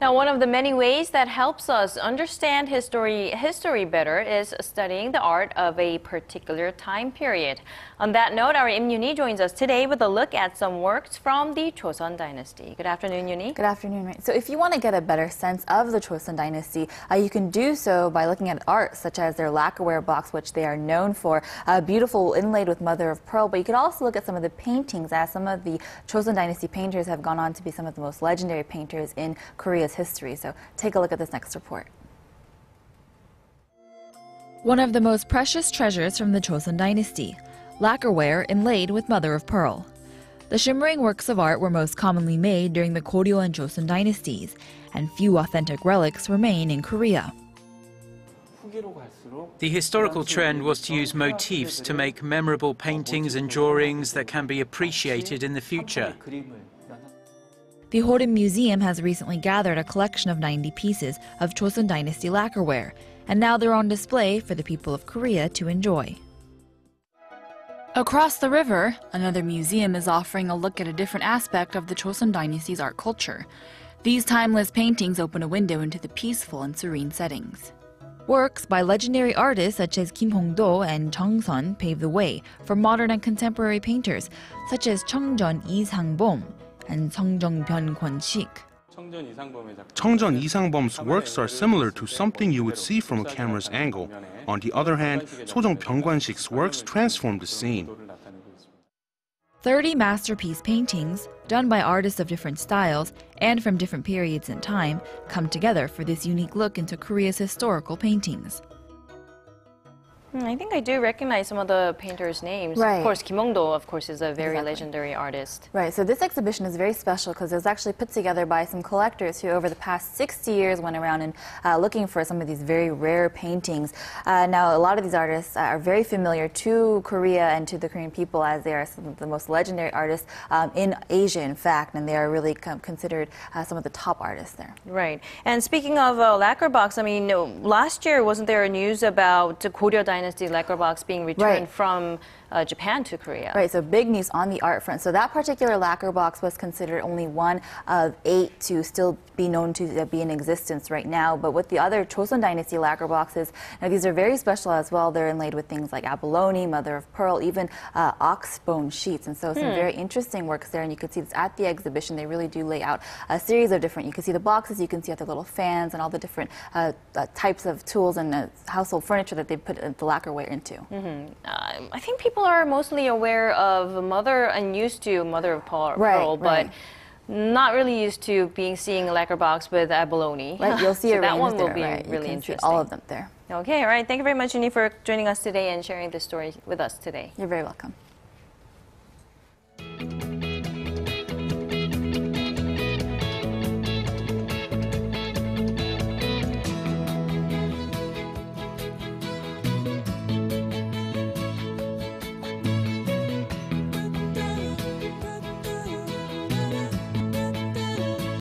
Now, one of the many ways that helps us understand history, history better is studying the art of a particular time period. On that note, our Yim Yoon-hee joins us today with a look at some works from the Joseon Dynasty. Good afternoon, Yoon-hee. Good afternoon. So if you want to get a better sense of the Joseon Dynasty, uh, you can do so by looking at art, such as their lacquerware box, which they are known for, uh, beautiful inlaid with mother of pearl. But you can also look at some of the paintings, as some of the Joseon Dynasty painters have gone on to be some of the most legendary painters in Korea's history. So take a look at this next report. One of the most precious treasures from the Joseon dynasty, lacquerware inlaid with mother of pearl. The shimmering works of art were most commonly made during the Goryeo and Joseon dynasties, and few authentic relics remain in Korea. The historical trend was to use motifs to make memorable paintings and drawings that can be appreciated in the future. The Horim Museum has recently gathered a collection of 90 pieces of Joseon Dynasty lacquerware, and now they're on display for the people of Korea to enjoy. Across the river, another museum is offering a look at a different aspect of the Joseon Dynasty's art culture. These timeless paintings open a window into the peaceful and serene settings. Works by legendary artists such as Kim Hong-do and Jeong Sun pave the way for modern and contemporary painters such as Cheongjeon Lee Sang-bom and Sojeong Byeon Kwon-sik. Cheongjeon Yi Sang-bom's works are similar to something you would see from a camera's angle. On the other hand, Sojeong Byeon Kwon-sik's works transform the scene. 30 masterpiece paintings, done by artists of different styles and from different periods in time, come together for this unique look into Korea's historical paintings. Hmm, I think I do recognize some of the painters' names. Right. Of course, Kim Hong-do, of course, is a very Exactly. legendary artist. Right, so this exhibition is very special because it was actually put together by some collectors who, over the past 60 years, went around and uh, looking for some of these very rare paintings. Uh, now, a lot of these artists are very familiar to Korea and to the Korean people as they are some of the most legendary artists um, in Asia, in fact, and they are really com- considered uh, some of the top artists there. Right. And speaking of uh, lacquer box, I mean, last year wasn't there news about the Goryeo Dynasty lacquer box being returned Right. from uh, Japan to Korea? Right, so big news on the art front. So that particular lacquer box was considered only one of eight to still be known to uh, be in existence right now. But with the other Joseon Dynasty lacquer boxes, now these are very special as well. They're inlaid with things like abalone, mother of pearl, even uh, ox bone sheets. And so some very interesting works there. And you can see this at the exhibition. They really do lay out a series of different, you can see the boxes, you can see the little fans and all the different uh, uh, types of tools and uh, household furniture that they put uh, the lacquerware into. Um, I think people are mostly aware of mother and used to mother of pearl, Right, pearl, but right. not really used to being seeing a lacquer box with abalone. Right, you'll see so that one will there, be right. You really can see interesting. all of them there. Okay, all right. Thank you very much, Yoon-hee, for joining us today and sharing this story with us today. You're very welcome.